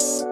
Thoughts.